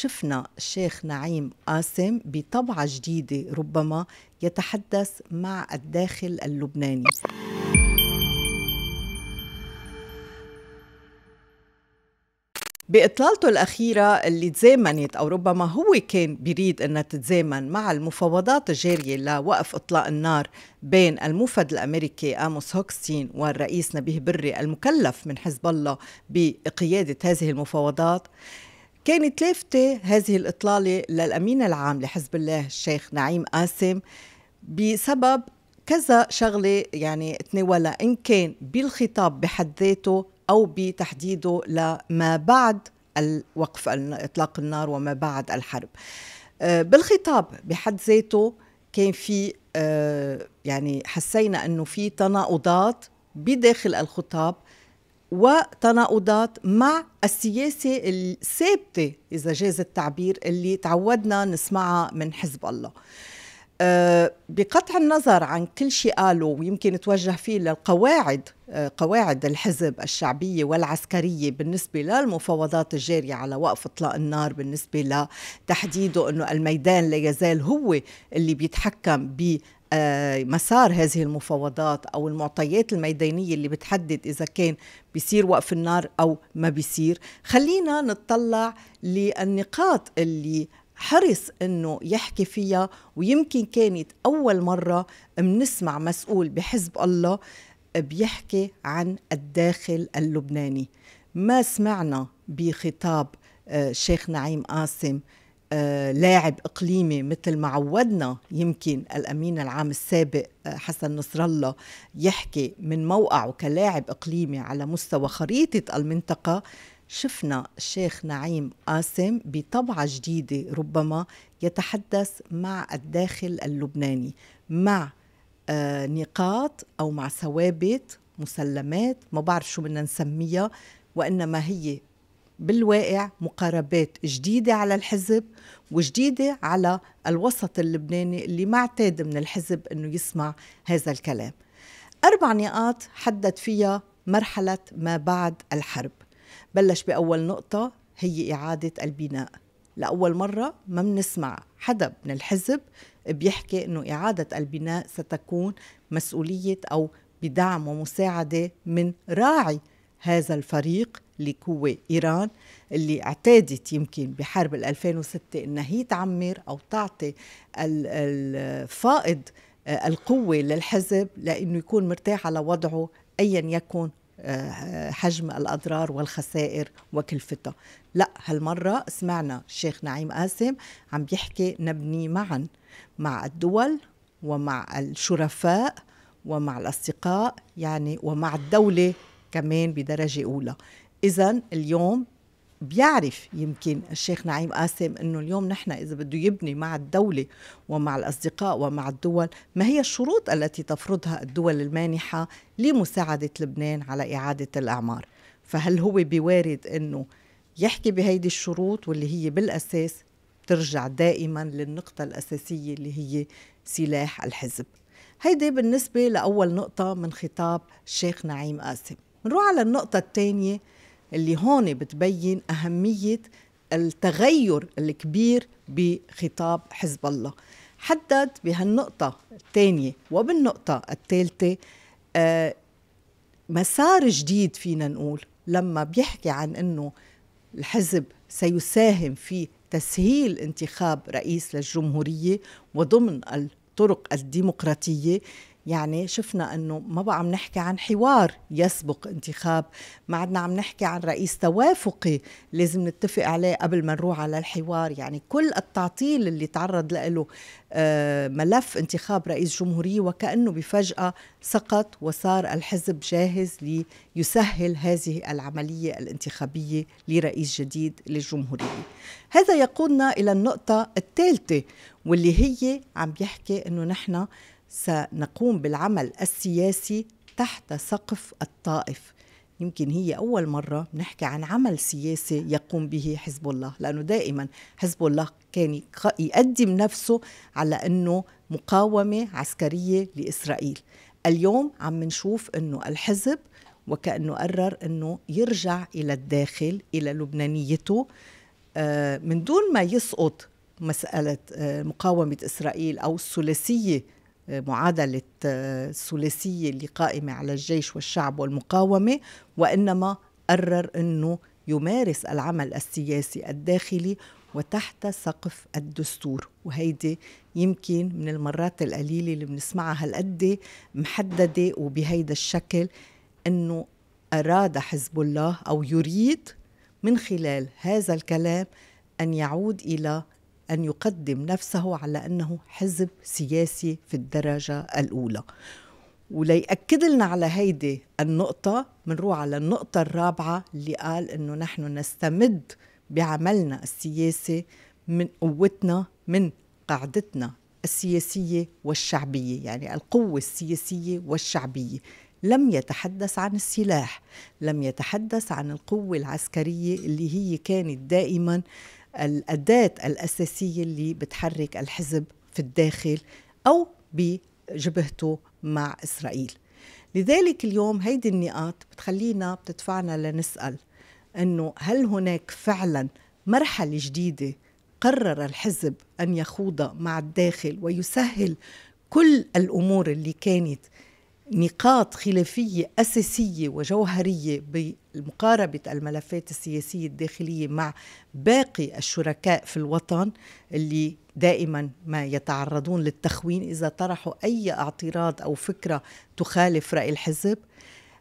شفنا الشيخ نعيم قاسم بطبعة جديدة ربما يتحدث مع الداخل اللبناني. بإطلالته الأخيرة اللي تزامنت أو ربما هو كان بيريد أنها تتزامن مع المفاوضات الجارية لوقف إطلاق النار بين الموفد الأمريكي آموس هوكستين والرئيس نبيه بري المكلف من حزب الله بقيادة هذه المفاوضات كانت لافتة هذه الإطلالة للأمين العام لحزب الله الشيخ نعيم قاسم بسبب كذا شغلة يعني تناولها إن كان بالخطاب بحد ذاته أو بتحديده لما بعد الوقف إطلاق النار وما بعد الحرب. آه، بالخطاب بحد ذاته كان في آه، يعني حسينا أنه في تناقضات بداخل الخطاب وتناقضات مع السياسة الثابتة إذا جاز التعبير اللي تعودنا نسمعها من حزب الله. أه بقطع النظر عن كل شيء قاله ويمكن توجه فيه للقواعد أه قواعد الحزب الشعبية والعسكرية بالنسبة للمفاوضات الجارية على وقف إطلاق النار بالنسبة لتحديده أنه الميدان لا يزال هو اللي بيتحكم آه، مسار هذه المفاوضات أو المعطيات الميدانية اللي بتحدد إذا كان بيصير وقف النار أو ما بيصير. خلينا نطلع للنقاط اللي حرص إنه يحكي فيها ويمكن كانت أول مرة بنسمع مسؤول بحزب الله بيحكي عن الداخل اللبناني. ما سمعنا بخطاب آه، نعيم قاسم آه، لاعب إقليمي مثل ما عودنا يمكن الأمين العام السابق آه، حسن نصر الله يحكي من موقعه كلاعب إقليمي على مستوى خريطة المنطقة شفنا الشيخ نعيم قاسم بطبعة جديدة ربما يتحدث مع الداخل اللبناني مع آه نقاط أو مع ثوابت مسلمات ما بعرف شو بدنا نسميها وإنما هي بالواقع مقاربات جديدة على الحزب وجديدة على الوسط اللبناني اللي معتاد من الحزب أنه يسمع هذا الكلام. أربع نقاط حدد فيها مرحلة ما بعد الحرب. بلش بأول نقطة هي إعادة البناء. لأول مرة ما بنسمع حدا من الحزب بيحكي أنه إعادة البناء ستكون مسؤولية أو بدعم ومساعدة من راعي هذا الفريق هو إيران اللي اعتادت يمكن بحرب 2006 إنها هي تعمر أو تعطي الفائض آه، القوة للحزب لإنه يكون مرتاح على وضعه ايا يكن آه، حجم الأضرار والخسائر وكلفتها لا هالمرة سمعنا الشيخ نعيم قاسم عم بيحكي نبني معا مع الدول ومع الشرفاء ومع الأصدقاء يعني ومع الدولة كمان بدرجة أولى. اذا اليوم بيعرف يمكن الشيخ نعيم قاسم إنه اليوم نحن إذا بده يبني مع الدولة ومع الأصدقاء ومع الدول ما هي الشروط التي تفرضها الدول المانحة لمساعدة لبنان على إعادة الأعمار؟ فهل هو بوارد إنه يحكي بهيدي الشروط واللي هي بالأساس ترجع دائما للنقطة الأساسية اللي هي سلاح الحزب؟ هيدي بالنسبة لأول نقطة من خطاب الشيخ نعيم قاسم. نروح على النقطة الثانية اللي هون بتبين أهمية التغير الكبير بخطاب حزب الله. حدد بهالنقطة الثانية وبالنقطة الثالثة آه مسار جديد فينا نقول. لما بيحكي عن إنه الحزب سيساهم في تسهيل انتخاب رئيس للجمهورية وضمن الطرق الديمقراطية يعني شفنا إنه ما بقى عم نحكي عن حوار يسبق انتخاب ما عدنا عم نحكي عن رئيس توافقي لازم نتفق عليه قبل ما نروح على الحوار. يعني كل التعطيل اللي تعرض له آه، ملف انتخاب رئيس جمهورية وكأنه بفجأة سقط وصار الحزب جاهز ليسهل هذه العملية الانتخابية لرئيس جديد للجمهورية. هذا يقودنا إلى النقطة الثالثة واللي هي عم بيحكي أنه نحن سنقوم بالعمل السياسي تحت سقف الطائف. يمكن هي أول مرة نحكي عن عمل سياسي يقوم به حزب الله لأنه دائما حزب الله كان يقدم نفسه على أنه مقاومة عسكرية لإسرائيل. اليوم عم نشوف أنه الحزب وكأنه قرر أنه يرجع إلى الداخل إلى لبنانيته. آه، من دون ما يسقط مسألة آه، مقاومة إسرائيل أو الثلاثية معادلة الثلاثية اللي قائمة على الجيش والشعب والمقاومة وإنما قرر أنه يمارس العمل السياسي الداخلي وتحت سقف الدستور. وهيدي يمكن من المرات القليلة اللي بنسمعها هالقد محددة وبهيدا الشكل أنه أراد حزب الله أو يريد من خلال هذا الكلام أن يعود إلى أن يقدم نفسه على أنه حزب سياسي في الدرجة الأولى. وليأكد لنا على هيدي النقطة بنروح على النقطة الرابعة اللي قال إنه نحن نستمد بعملنا السياسي من قوتنا من قاعدتنا السياسية والشعبية يعني القوة السياسية والشعبية. لم يتحدث عن السلاح لم يتحدث عن القوة العسكرية اللي هي كانت دائما الأداة الأساسية اللي بتحرك الحزب في الداخل أو بجبهته مع إسرائيل. لذلك اليوم هيدي النقاط بتخلينا بتدفعنا لنسأل أنه هل هناك فعلا مرحلة جديدة قرر الحزب أن يخوض مع الداخل ويسهل كل الأمور اللي كانت نقاط خلافية أساسية وجوهرية بمقاربة الملفات السياسية الداخلية مع باقي الشركاء في الوطن اللي دائما ما يتعرضون للتخوين إذا طرحوا أي اعتراض أو فكرة تخالف رأي الحزب.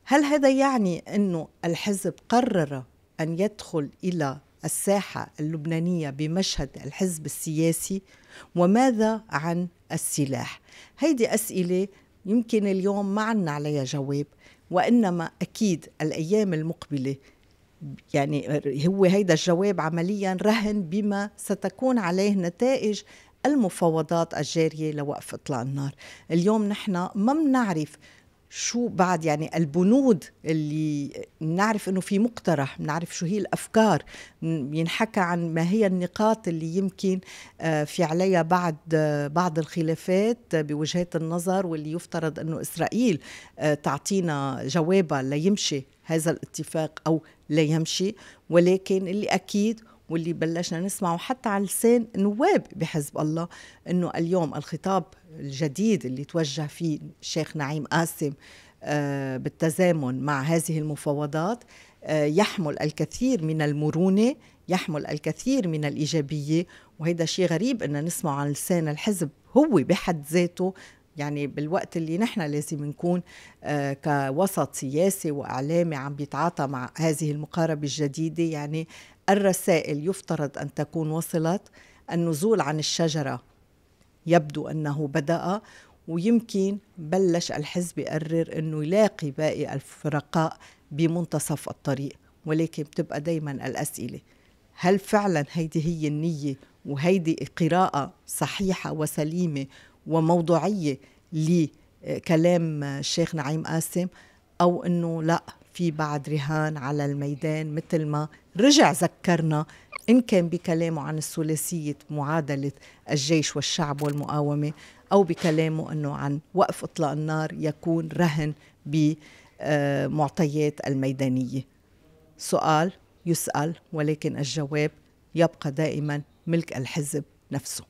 هل هذا يعني أنه الحزب قرر أن يدخل إلى الساحة اللبنانية بمشهد الحزب السياسي؟ وماذا عن السلاح؟ هيدي أسئلة يمكن اليوم ما عنا عليها جواب وإنما أكيد الأيام المقبلة. يعني هو هيدا الجواب عمليا رهن بما ستكون عليه نتائج المفاوضات الجارية لوقف إطلاق النار. اليوم نحن ما بنعرف شو بعد يعني البنود اللي نعرف إنه في مقترح بنعرف شو هي الأفكار ينحكى عن ما هي النقاط اللي يمكن آه، في عليها بعد بعض الخلافات بوجهات النظر واللي يفترض إنه إسرائيل آه، تعطينا جوابها ليمشي هذا الاتفاق أو لا يمشي ولكن اللي أكيد واللي بلشنا نسمعه حتى على لسان نواب بحزب الله إنه اليوم الخطاب الجديد اللي توجه فيه الشيخ نعيم قاسم آه، بالتزامن مع هذه المفاوضات آه، يحمل الكثير من المرونة يحمل الكثير من الإيجابية وهذا شيء غريب ان نسمع عن لسان الحزب هو بحد ذاته. يعني بالوقت اللي نحن لازم نكون آه، كوسط سياسي وإعلامي عم بيتعاطى مع هذه المقاربة الجديدة يعني الرسائل يفترض أن تكون وصلت النزول عن الشجرة. يبدو أنه بدأ ويمكن بلش الحزب يقرر إنه يلاقي باقي الفرقاء بمنتصف الطريق ولكن بتبقى دائما الأسئلة. هل فعلا هيدي هي النية وهيدي قراءة صحيحة وسليمة وموضوعية لكلام الشيخ نعيم قاسم أو إنه لا؟ في بعد رهان على الميدان مثل ما رجع ذكرنا إن كان بكلامه عن الثلاثية معادلة الجيش والشعب والمقاومة أو بكلامه أنه عن وقف إطلاق النار يكون رهن بمعطيات الميدانية. سؤال يسأل ولكن الجواب يبقى دائما ملك الحزب نفسه.